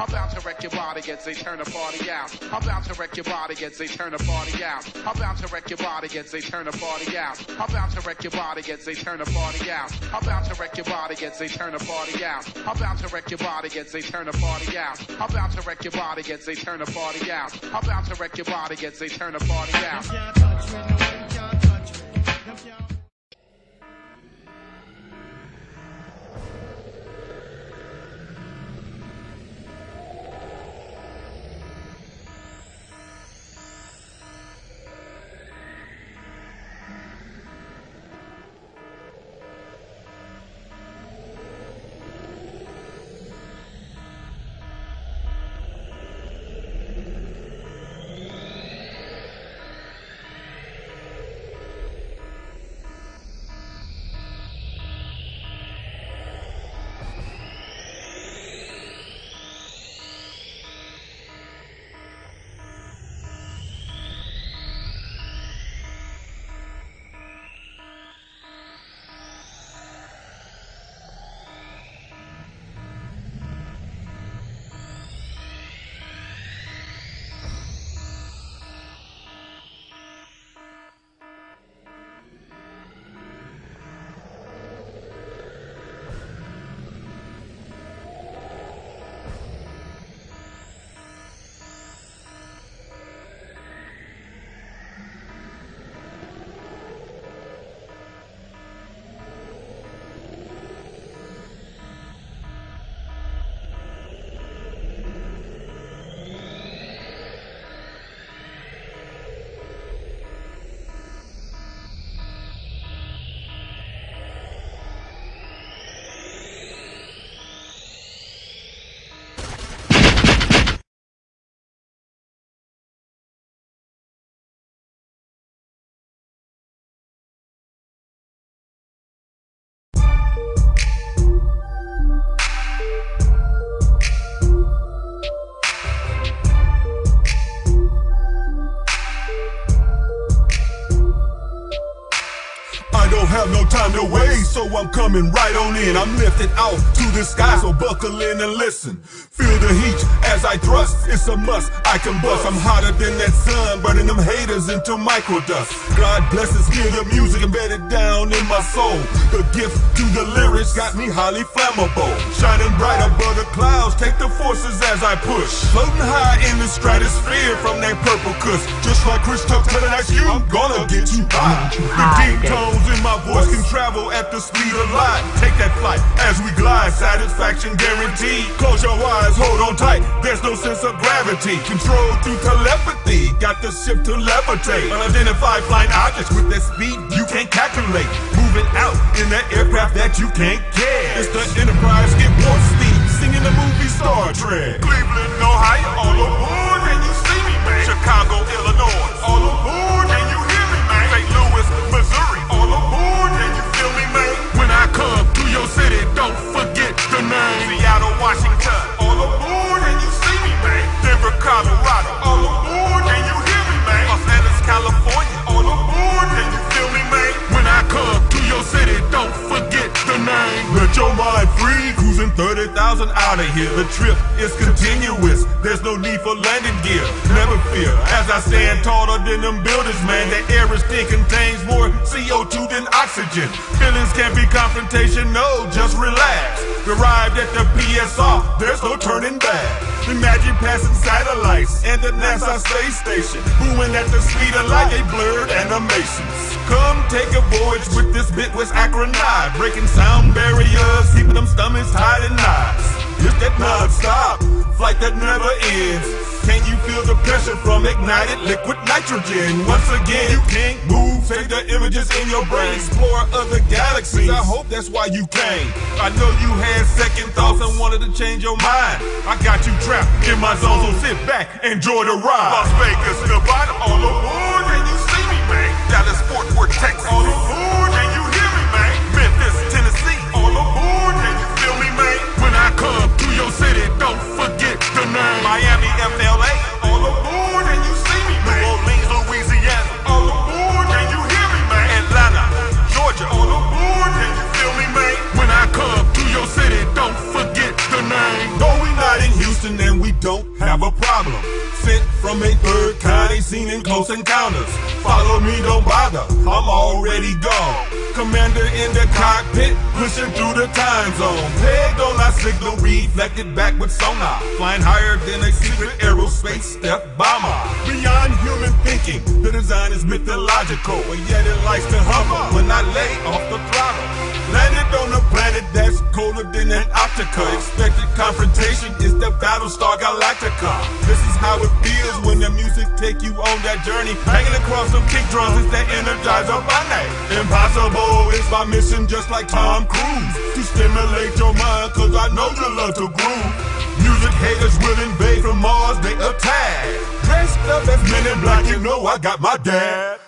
I'm about to wreck your body as they turn the party out. I'm about to wreck your body as they turn the party out. I'm about to wreck your body as they turn the party out. I'm about to wreck your body as they turn the party out. I'm about to wreck your body as they turn the party out. I'm about to wreck your body as they turn the party out. I'm about to wreck your body as they turn the party out. I'm about to wreck your body as they turn the party out. Don't have no time to waste, so I'm coming right on in. I'm lifted out to the sky, so buckle in and listen. Feel the heat as I thrust. It's a must. I can bust. I'm hotter than that sun, burning them haters into microdust. God bless us, hear the music embedded down in my soul. The gift to the lyrics got me highly flammable. Shining bright above the clouds, take the forces as I push. Floating high in the stratosphere from that purple kush. Just like Chris Tuck telling Ice Cube, I'm gonna get you high. The ah, deep tones in my voice can travel at the speed of light. Take that flight as we glide, satisfaction guaranteed. Close your eyes, hold on tight. There's no sense of gravity. Control through telepathy. Got the ship to levitate. Unidentified flying objects with that speed you can't calculate. Moving out in that aircraft that you can't get. It's the Enterprise get warp speed. Singing the movie Star Trek. Cleveland, Ohio, all aboard Chicago, out of here. The trip is continuous. There's no need for landing gear. Never fear, as I stand taller than them buildings, man. The air is thick, contains more CO2 than oxygen. Feelings can't be confrontation, no, just relax. Arrived at the PSR, there's no turning back. Imagine passing satellites and the NASA space station. Moving at the speed of light, they blurred animations. Come take a voyage with this bit was acronide, breaking sound barriers, that never ends. Can you feel the pressure from ignited liquid nitrogen? Once again, you can't move. take the images in your brain. Explore other galaxies. I hope that's why you came. I know you had second thoughts and wanted to change your mind. I got you trapped in my zone, so sit back, enjoy the ride. Las Vegas, Nevada, all aboard, and we not in Houston and we don't have a problem. Sent from a third kind, ain't seen in close encounters. Follow me, don't bother, I'm already gone. Commander in the cockpit, pushing through the time zone. Pegged on our signal, reflected back with sonar. Flying higher than a secret aerospace step bomber. Beyond human thinking, the design is mythological, and yet it likes to hover when I take you on that journey. Hanging across some kick drums is that energizer night. Impossible is my mission, just like Tom Cruise. To stimulate your mind, cause I know you love to groove. Music haters will invade from Mars, they attack. Dressed up as men in black, you know I got my dad.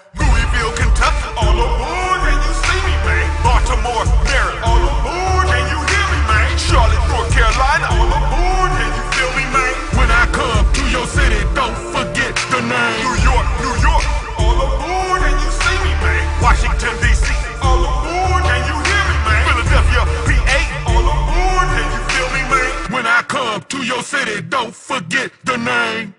City, don't forget the name.